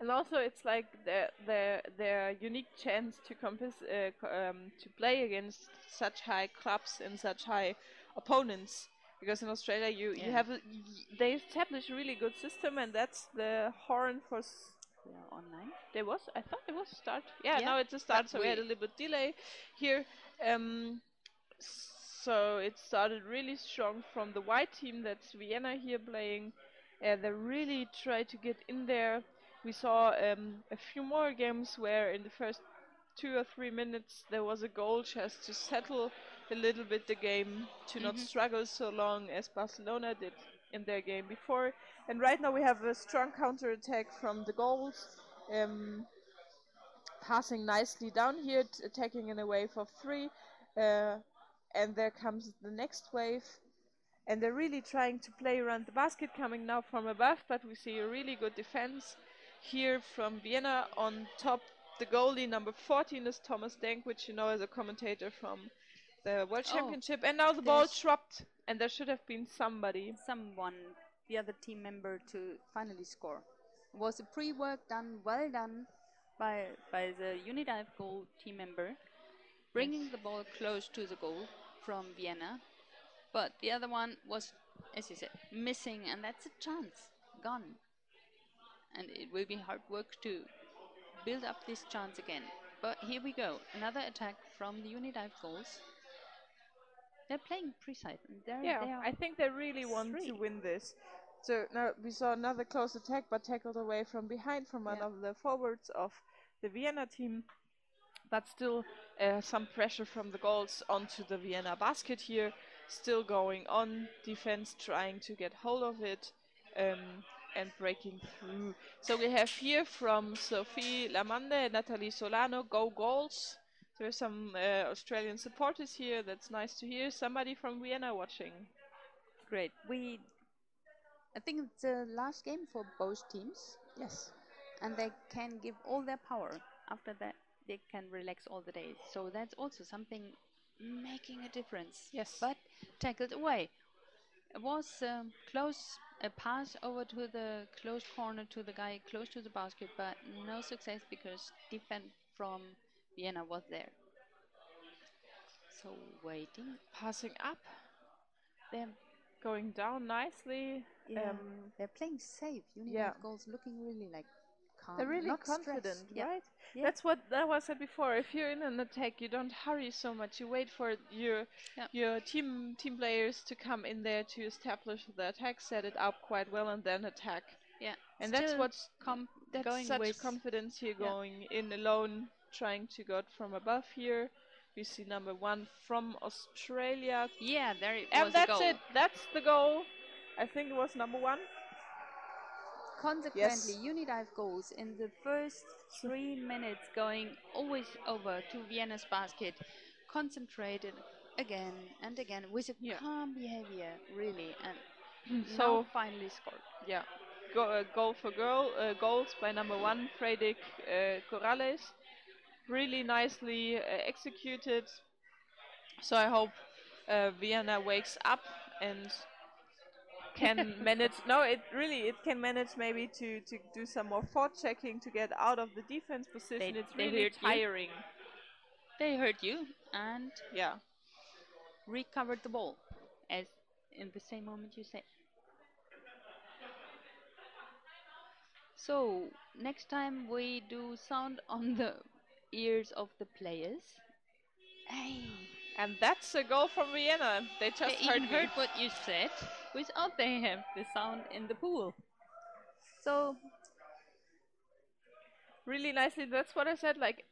and also it's like their their their unique chance to compass uh, um, to play against such high clubs and such high opponents. Because in Australia, you you Yeah. have a, they establish a really good system, and that's the horn for. s- We are online. There was I thought it was a start. Yeah, Yeah, now it's a start, but so we had a little bit delay here. Um, so it started really strong from the white team. That's Vienna here playing. Uh, they really try to get in there. We saw um, a few more games where in the first two or three minutes there was a goal just to settle a little bit the game to not struggle so long as Barcelona did in their game before. And right now we have a strong counter attack from the Gauls. Um, passing nicely down here, t- attacking in a wave of three. Uh, and there comes the next wave. And they're really trying to play around the basket, coming now from above, but we see a really good defense here from Vienna on top. The goalie number 14 is Thomas Denk, which you know as a commentator from the World Oh, Championship. And now the ball dropped, and there should have been somebody. Someone, the other team member, to finally score. It was a pre-work done, well done, by by the Unidive goal team member, bringing the ball close to the goal from Vienna. But the other one was, as you said, missing, and that's a chance gone. And it will be hard work to build up this chance again. But here we go, another attack from the Unidive Gauls. They're playing precise. They're, Yeah, I think they really want to win this. So now we saw another close attack, but tackled away from behind from one Yeah. of the forwards of the Vienna team. But still, uh, some pressure from the Gauls onto the Vienna basket here. Still going on. Defense trying to get hold of it um, and breaking through. So we have here from Sophie Lamande and Natalie Solano, go Gauls. There's some uh, Australian supporters here. That's nice to hear. Somebody from Vienna watching. Great. We, I think it's the last game for both teams, Yes. and they can give all their power. After that, they can relax all the days. So that's also something making a difference. Yes. But tackled away. It was um, close, a pass over to the close corner to the guy close to the basket, but no success because defense from Vienna was there. So waiting. Passing up, They're going down nicely. Yeah, Um, they're playing safe. Unidive yeah. Gauls looking really like calm. they're really not confident, stressed. Yeah. right? Yeah. That's what that was said before. If you're in an attack, you don't hurry so much. You wait for your Yeah. your team team players to come in there to establish the attack, set it up quite well, and then attack. Yeah, And that's Still what's com- that's going such with confidence here, Yeah. going in alone, trying to go from above here. We see number one from Australia, yeah. There it and was a that's goal. it. That's the goal. I think it was number one. Consequently, Yes. Unidive Gauls in the first three minutes, going always over to Vienna's basket, concentrated again and again with a Yeah. calm behavior, really, and So- finally scored. Yeah. Go, uh, goal for girl, uh, goals by number one, Fredrik uh, Corrales. Really nicely uh, executed. So I hope uh, Vienna wakes up and can manage. No, it really it can manage maybe to to do some more forward checking to get out of the defense position. They- it's they really heard you. tiring. They heard you and Yeah. recovered the ball, as in the same moment you said. So next time we do sound on the ears of the players. Hey, And that's a goal from Vienna. They just they heard even heard what you said without they have the sound in the pool. So really nicely. That's what I said. Like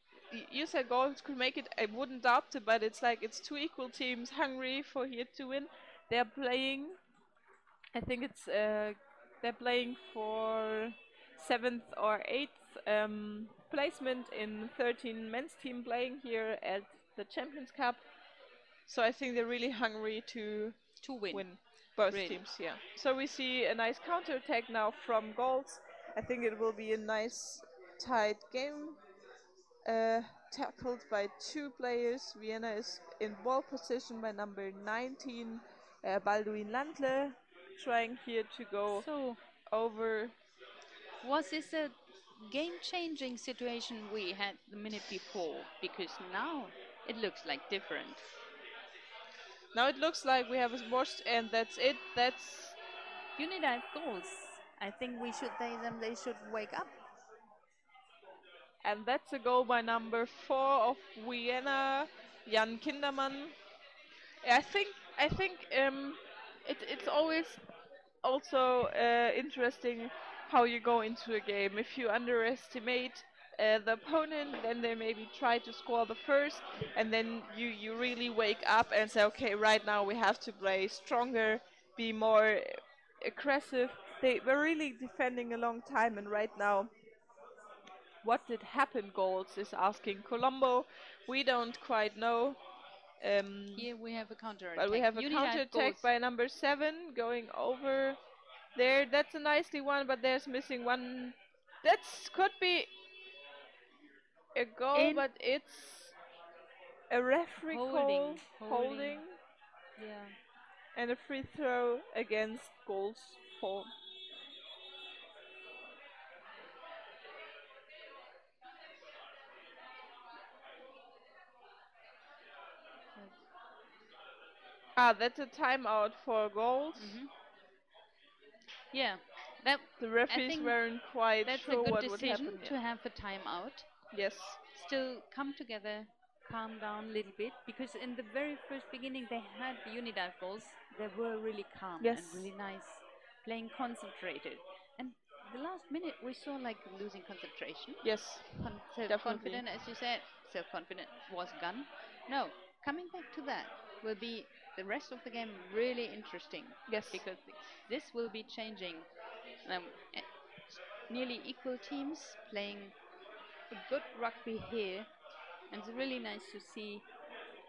you said, Gauls could make it. I wouldn't doubt it, but it's like it's two equal teams hungry for here to win. They're playing. I think it's uh, they're playing for seventh or eighth um, placement in 13 men's team playing here at the Champions Cup. So I think they're really hungry to to win. win both Really. teams yeah. So we see a nice counter attack now from Gauls i think it will be a nice tight game uh, tackled by two players. Vienna is in ball position by number 19 uh, balduin landle trying here to go So over. was this a game-changing situation we had the minute before? Because now it looks like different. Now it looks like we have a washed, and that's it. That's Unidive Gauls. I think we should tell them they should wake up. and that's a goal by number four of Vienna, Jan Kindermann. I think I think um, it, it's always also uh, interesting how you go into a game. If you underestimate uh, the opponent, then they maybe try to score the first, and then you, you really wake up and say, okay, right now we have to play stronger, be more aggressive. They were really defending a long time, and right now, what did happen? Gauls is asking Colombo. We don't quite know. Um, Here we have a counter but we have a counter attack by number seven going over there. That's a nicely one, but there's missing one. That could be a goal, In- but it's a referee call, Holding, holding. Yeah. and a free throw against Gauls for. Ah, that's a timeout for Gauls. hmm Yeah. That The referees weren't quite that's a good what would decision happen. to have a timeout. Yes. Still come together, calm down a little bit because in the very first beginning they had the Unidive Gauls. They were really calm Yes. and really nice, playing concentrated. And the last minute we saw like losing concentration. Yes. Con- self-confident, as you said. Self-confident was gone. No, coming back to that will be the rest of the game really interesting Yes. because th- this will be changing. Um, eh, nearly equal teams playing a good rugby here, and it's really nice to see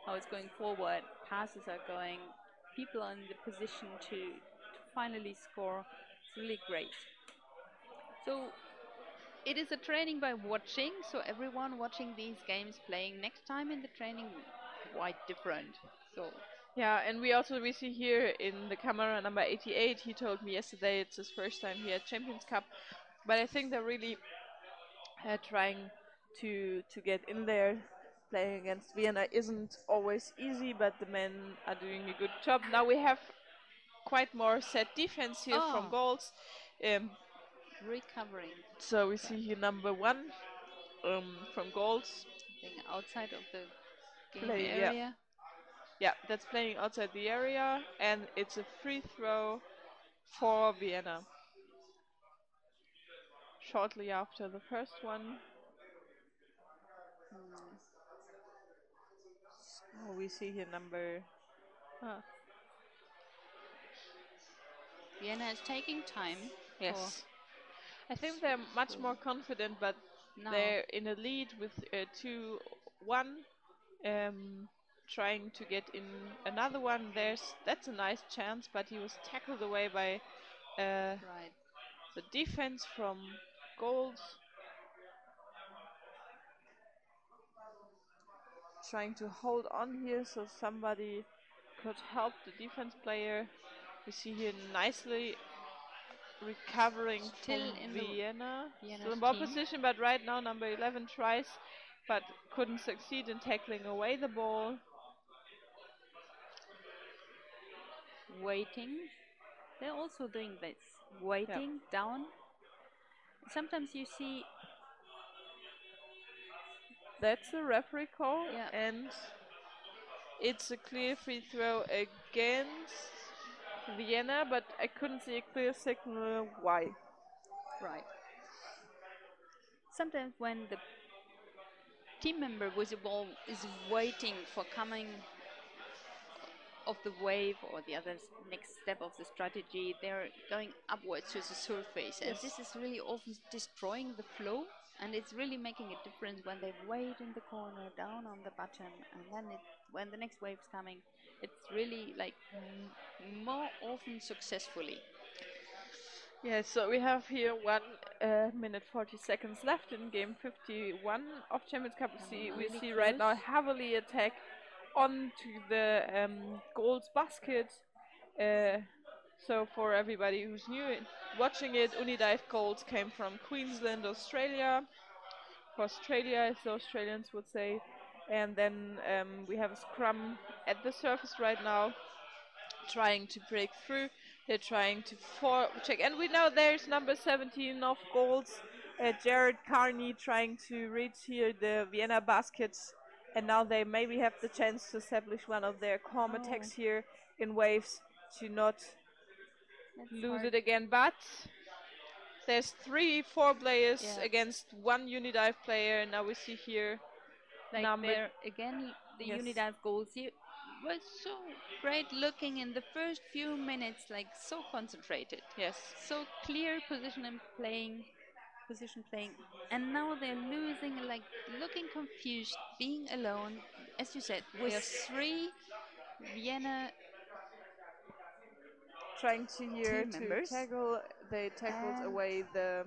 how it's going forward. Passes are going, people are in the position to, to finally score. It's really great. So it is a training by watching, so everyone watching these games playing next time in the training quite different. So Yeah, and we also we see here in the camera number 88. He told me yesterday it's his first time here at Champions Cup, but I think they're really uh, trying to to get in there. Playing against Vienna isn't always easy, but the men are doing a good job. Now we have quite more set defense here from Oh. Gauls. Um, recovering, so we see here number one um, from Gauls. being outside of the game Play, yeah. area. Yeah, that's playing outside the area, and it's a free throw for Vienna. Shortly after the first one, Hmm. oh, we see here number. Ah, Vienna is taking time. yes. I think they're much more confident, but Now, they're in a lead with uh, 2 1. Um, trying to get in another one. There's That's a nice chance, but he was tackled away by uh, right. the defense from Gauls. Trying to hold on here so somebody could help the defense player. We see here nicely recovering Still from in Vienna. Vienna's Still in ball team. position, but right now number 11 tries, but couldn't succeed in tackling away the ball. Waiting. They're also doing this. Waiting down. Sometimes you see That's a referee call, Yeah. and it's a clear free throw against Vienna, but I couldn't see a clear signal why. Right. Sometimes when the team member with the ball is waiting for coming of the wave or the other next step of the strategy, they're going upwards to the surface. And Yes. this is really often destroying the flow and it's really making a difference when they wait in the corner down on the button and then it, when the next wave's coming, it's really like m- more often successfully. Yeah, so we have here one uh, minute 40 seconds left in game 51 of Champions Cup. We see, we see right now heavily heavily attack onto the um, Gauls basket. Uh, so for everybody who's new, watching it. Unidive Gauls came from Queensland, Australia. Australia, as the Australians would say. And then um, we have a scrum at the surface right now, trying to break through. They're trying to for check, and we know there's number 17 of Gauls. Uh, Jared Carney trying to reach here the Vienna baskets, and now they maybe have the chance to establish one of their calm Oh. attacks here in waves to not That's lose hard. it again. But there's three, four players Yeah. against one Unidive player. And now we see here like number- again the Yes. Unidive Gauls here was so great looking in the first few minutes like so concentrated yes, so clear position and playing position playing and now they're losing like looking confused being alone as you said with Yes. three Vienna trying to here to members. tackle. They tackled away the.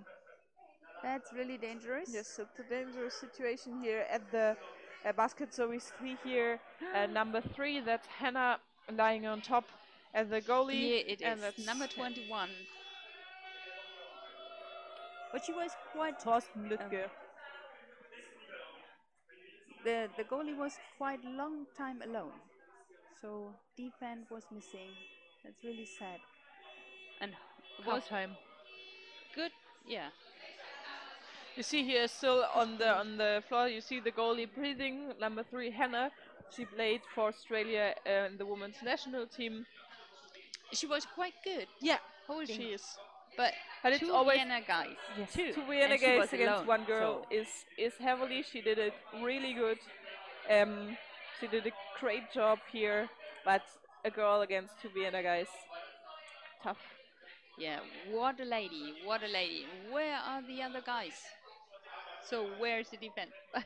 that's really dangerous Yes, it's a dangerous situation here at the uh, basket. So we see here uh, number three. That's Hannah lying on top as the goalie. Here it and is, that's number 21. But she was quite Thorsten Lütke. the the goalie was quite long time alone, so defense was missing. That's really sad. And it was time. good, yeah. You see here still on the on the floor. You see the goalie breathing. Number three, Hannah. She played for Australia uh, in the women's national team. She was quite good Yeah, holding, she is. But But it's two always Vienna guys. Yes, two. two Vienna guys against alone, one girl so- is is heavily. She did it really good. Um, she did a great job here, but a girl against two Vienna guys, tough. Yeah, what a lady, what a lady. Where are the other guys? So where's the defense?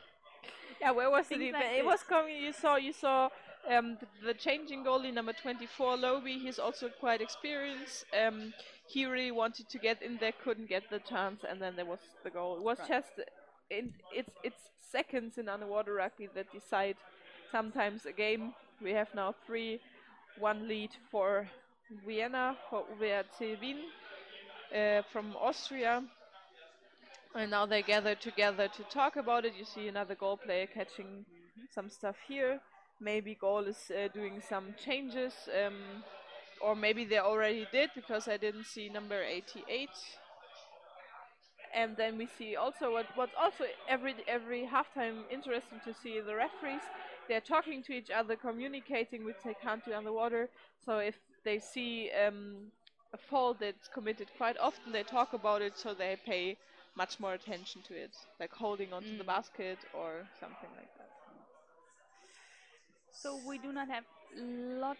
Yeah, where was the defense? like it was coming. You saw, you saw um, the, the changing goalie number 24, Lobi. He's also quite experienced. Um, he really wanted to get in there, couldn't get the chance, and then there was the goal. It was Right. just in, it's it's seconds in underwater rugby that decide sometimes a game. We have now three, one lead for Vienna for Wien uh, from Austria. And now they gather together to talk about it. You see another goal player catching some stuff here. Maybe goal is uh, doing some changes, um, or maybe they already did because I didn't see number 88. And then we see also what what's also every every halftime interesting to see the referees. They're talking to each other, communicating, which they can't do underwater. So if they see um, a fault that's committed quite often, they talk about it, so they pay much more attention to it, like holding onto the Mm. basket or something like that. So we do not have lot,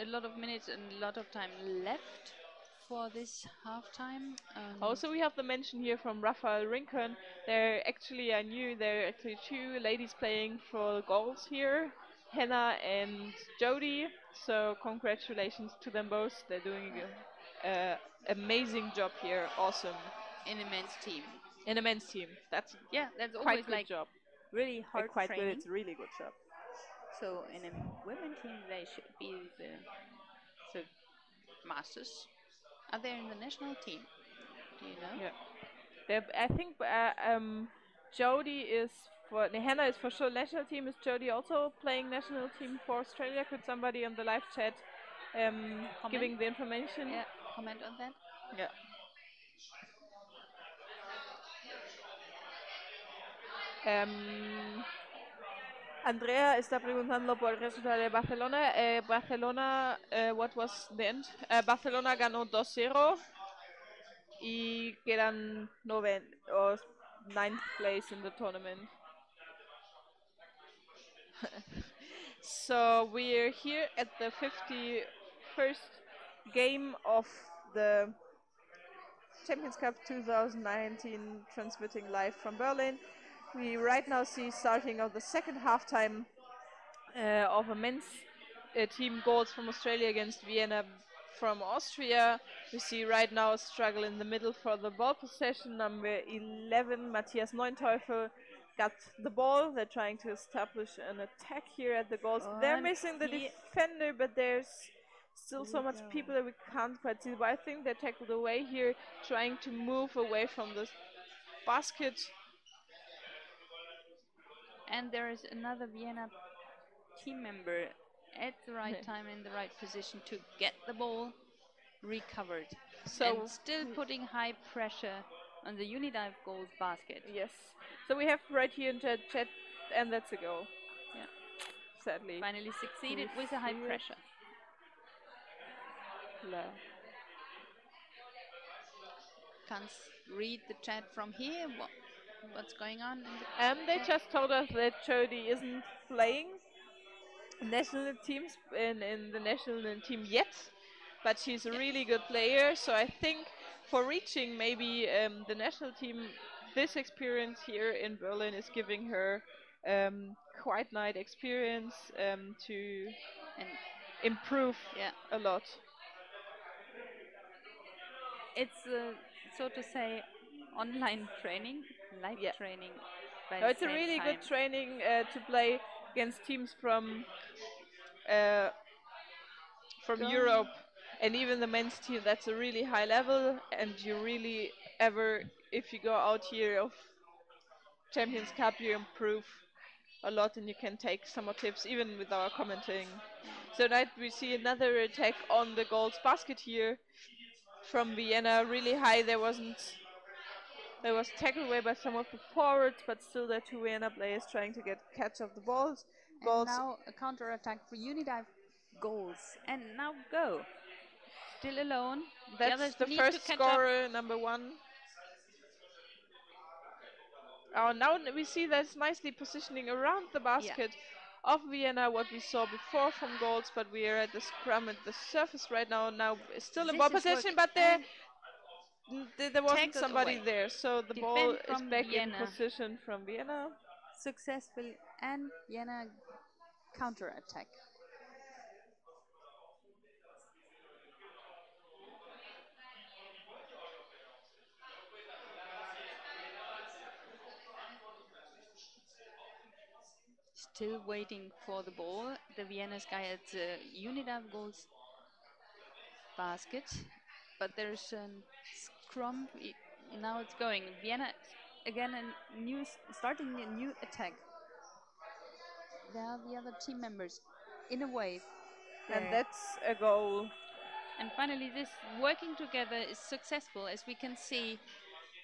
a lot of minutes and a lot of time left for this halftime. Um, Also, we have the mention here from Rafael Rincon. There actually, I knew there are actually two ladies playing for Gauls here, Hannah and Jody. So congratulations to them both. They're doing an amazing job here. Awesome. in a men's team. In a men's team, that's Yeah, that's quite always good like job. really hard quite training. good. It's a really good job. So in a women team, they should be the, the masters. Are they in the national team? Do you know? Yeah. They're- I think uh, um, Jody is for Hannah is for sure national team. Is Jody also playing national team for Australia? Could somebody on the live chat um, giving the information? Yeah, comment on that. Yeah. Em, Andrea está preguntando por resultado de Barcelona. Eh, Barcelona, eh, what was the end? Eh, Barcelona ganó 2-0 y quedan noven ninth place in the tournament. so we're here at the 51st game of the Champions Cup 2019 transmitting live from Berlin. We right now see starting of the second halftime uh, of a men's uh, team Gauls from Australia against Vienna from Austria. We see right now a struggle in the middle for the ball possession. Number 11, Matthias Neunteufel, got the ball. They're trying to establish an attack here at the Gauls. They're missing the defender, but there's still so much people that we can't quite see. But I think they tackled away here, trying to move away from the basket. And there is another Vienna team member at the right time in the right position to get the ball recovered. So and still putting high pressure on the Unidive Gauls basket. yes, so we have right here in chat, chat and that's a goal. Yeah. Sadly. Finally succeeded We with a high pressure. La- Can't read the chat from here. What, what's going on? In Um, they just told us that Jody isn't playing national teams in, in the national team yet, but she's a really good player. So I think for reaching maybe um, the national team, this experience here in Berlin is giving her um, quite nice experience um, to And improve yeah, a lot. it's uh, so to say online training, live Yeah. training. No, it's a really good training uh, to play against teams from uh, from Go. Europe, and even the men's team. That's a really high level, and you really ever, if you go out here of Champions Cup, you improve a lot, and you can take some more tips, even with our commenting. So tonight we see another attack on the Gauls basket here from Vienna, really high. There wasn't. There was tackled away by some of the forwards, but still there are two Vienna players trying to get catch of the balls. And now a counter attack for Unidive Gauls. And now go. Still alone. That's others the first catch up. scorer, number one. Oh, now we see that's nicely positioning around the basket of Vienna, what we saw before from Gauls, but we are at the scrum at the surface right now. Now still in ball position, but there, there, there wasn't somebody away. there, so the Defend ball is back Vienna. in position from Vienna. successful and Vienna counter attack. Still waiting for the ball. The Vienna guy at the Unidive Gauls basket, but there's a scrum. Now it's going. Vienna again a new starting a new attack. There are the other team members in a wave. And there. that's a goal. And finally, this working together is successful, as we can see.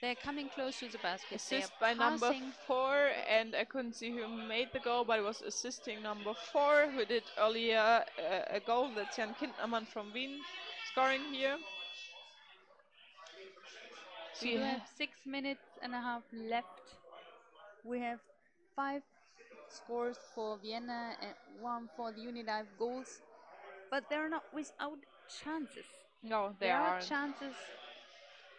They're coming close to the basket. They Assist are by number four, and I couldn't see who made the goal, but it was assisting number four, who did earlier uh, a goal. That's Jan Kindermann from Wien scoring here. We See, do have six minutes and a half left. We have five scores for Vienna and one for the Unidive Gauls, but they're not without chances. no, they there are. chances.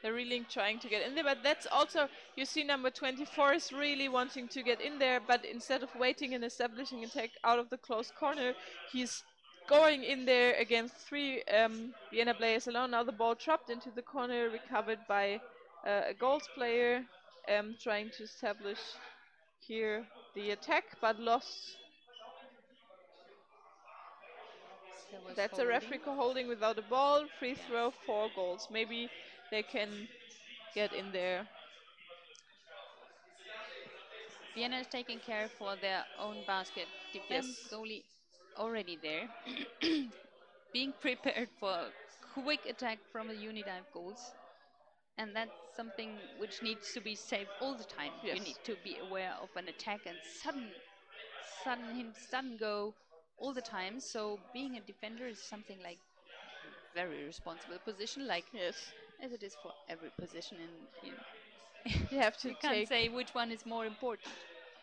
They're really trying to get in there, but that's also you see number 24 is really wanting to get in there, but instead of waiting and establishing an attack out of the close corner, he's going in there against three um, Vienna players alone. Now the ball dropped into the corner, recovered by uh, a Gauls player, um, trying to establish here the attack, but lost. That's a holding. referee holding without a ball. Free throw, four Gauls. Maybe they can get in there. Vienna is taking care for their own basket. Defense Yes. goalie already there, being prepared for a quick attack from the Unidive Gauls. And that's something which needs to be saved all the time. You need to be aware of an attack and sudden, sudden hint, sudden go all the time. So being a defender is something like very responsible position, like Yes, as it is for every position in. in you have to you can't say which one is more important.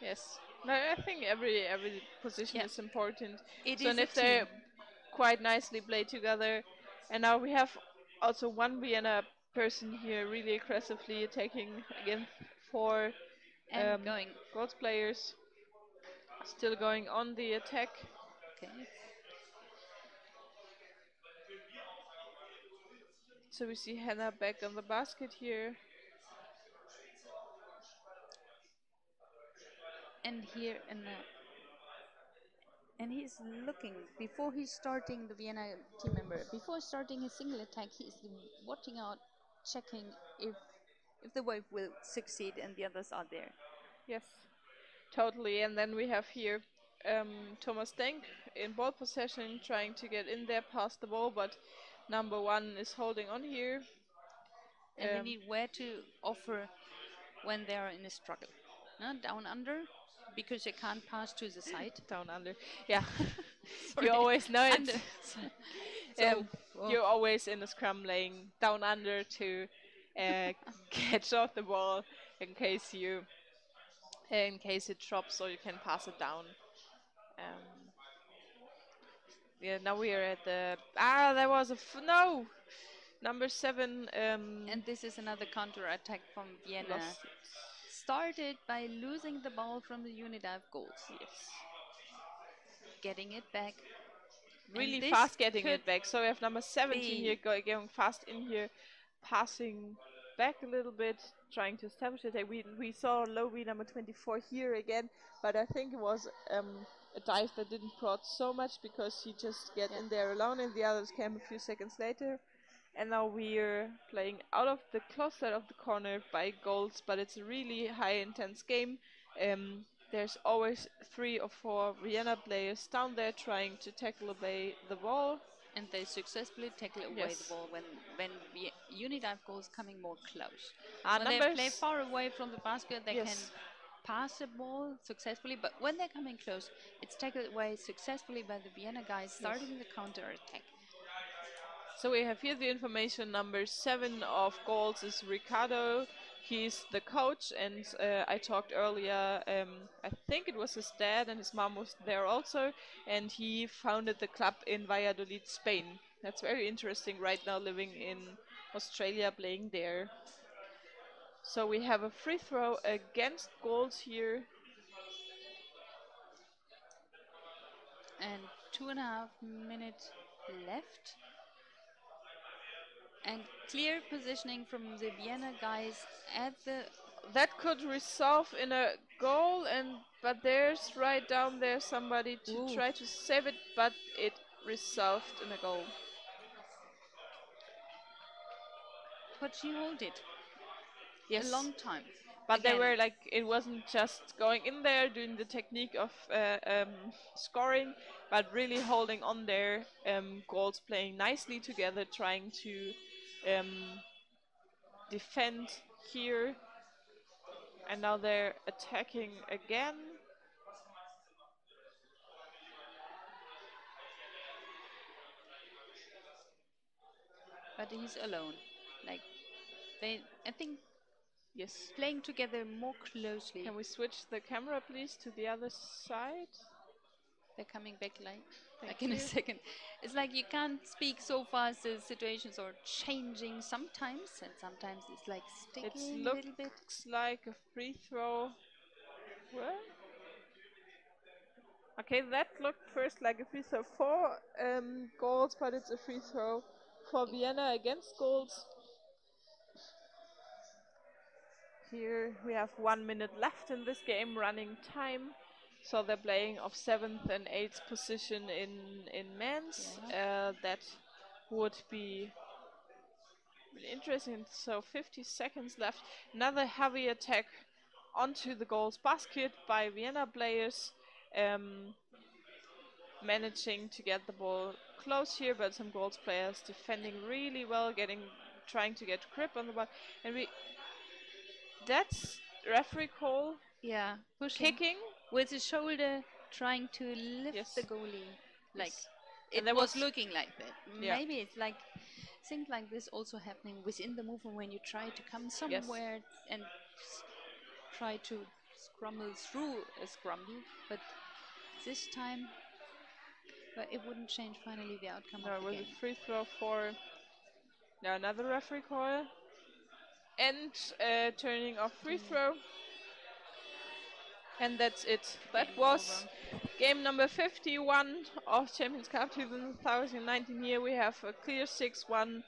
Yes, no, I think every every position Yeah. is important. It so is and if they quite nicely play together, and now we have also one Vienna person here really aggressively attacking against four and um, going. Gauls players. Still going on the attack. Okay. So we see Hannah back on the basket here. And here in the and he's looking before he's starting the Vienna team member. Before starting his single attack, he's watching out, checking if if the wave will succeed and the others are there. Yes, totally. And then we have here um, Thomas Denk in ball possession, trying to get in there past the ball, but number one is holding on here. And Um, they need where to offer when they are in a struggle. No, down under, because you can't pass to the side. Down under. Yeah, Sorry. you always know it. Um, well, you're always in a scrum laying down under to uh, catch off the ball in case you in case it drops or you can pass it down. Um, yeah, now we are at the ah. There was a f- no number seven. Um, and this is another counter attack from Vienna. lost. Started by losing the ball from the Unidive Gauls, Yes. getting it back. Really fast getting it back. So we have number 17 be- here go, going fast in here, passing back a little bit, trying to establish it. We we saw Lobby number 24 here again, but I think it was um, a dive that didn't prod so much because he just get Yeah. in there alone, and the others came a few seconds later. And now we're playing out of the close side of the corner by Gauls, but it's a really high intense game. Um, there's always three or four Vienna players down there trying to tackle away the ball. and they successfully tackle away Yes. the ball when when the Unidive Gauls coming more close. Uh, when they play far away from the basket, they Yes. can pass the ball successfully. But when they're coming close, it's tackled away successfully by the Vienna guys, starting the counter attack. So we have here the information number seven of Gauls is Ricardo. He's the coach, and uh, I talked earlier. Um, I think it was his dad and his mom was there also, and he founded the club in Valladolid, Spain. That's very interesting. Right now, living in Australia, playing there. So we have a free throw against Gauls here. And two and a half minutes left. And clear positioning from the Vienna guys at the that could resolve in a goal and but there's right down there somebody to Ooh. try to save it but it resolved in a goal but she hold it yes a long time. but they were like it wasn't just going in there doing the technique of uh, um, scoring but really holding on there um, Gauls playing nicely together trying to um, defend here and now they're attacking again But he's alone. Like they I think yes playing together more closely. Can we switch the camera, please, to the other side? They're coming back like Thank like in you. a second. It's like you can't speak so fast. The situations are changing sometimes, and sometimes it's like It sticking a little bit. It looks like a free throw. What? Okay, that looked first like a free throw for um, Gauls, but it's a free throw for Vienna against Gauls. Here we have one minute left in this game, running time. So they're playing of seventh and eighth position in in men's. Uh, that would be interesting. So 50 seconds left. Another heavy attack onto the Gauls basket by Vienna players. Um, managing to get the ball close here, but some Gauls players defending really well, getting trying to get grip on the ball. And we that's referee call Yeah, pushing kicking. With his shoulder, trying to lift Yes. the goalie. Like Yes. it And was, was- looking like that. Yeah. Maybe it's like things like this also happening within the movement when you try to come somewhere and s- try to scrumble through a scrumble, but this time, but it wouldn't change finally the outcome No, of the was game. a free throw for now another referee call. And uh, turning off free Mm. throw. And that's it. That was game number 51 of Champions Cup 2019. Here we have a clear 6-1